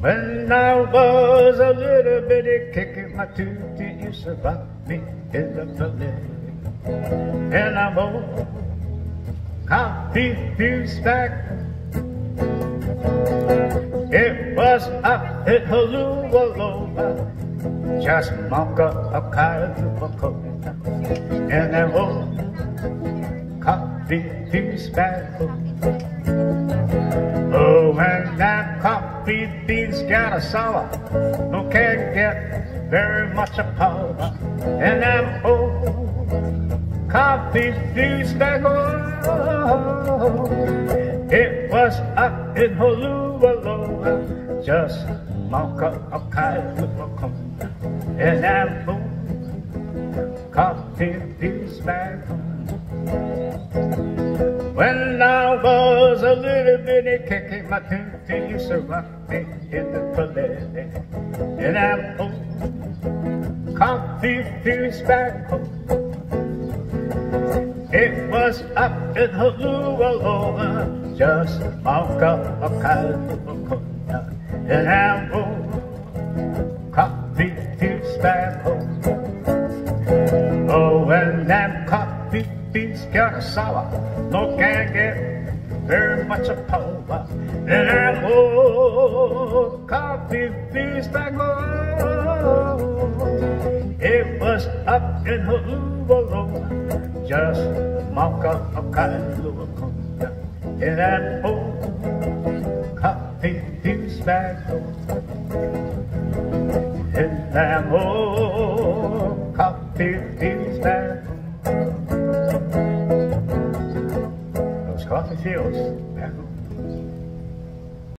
When I was a little bitty kicking my tootie used to rock me in the pavilion. And I'm old, coffee fuse back. It was up at Holualoa just monk a a coat. And I'm old, coffee fuse back. Oh, when that coffee bean's got a sour, who can't get very much of power. And that old. Coffee back oh, it was up in Honolulu, just monk a kind of a coat. And that old. Coffee bean's back when I was a little bitty kicking my tootie used to rock me in the pavilion. And I'm old coffee fuse back home. It was up in Honolulu, just off a California. And I'm old coffee fuse back home. Oh, when that coffee beans got sour, no can get very much of power. And that old coffee beans back home, it was up in Honolulu, just mock up a kind of a And that old coffee beans back home, and that old coffee beans fields back home.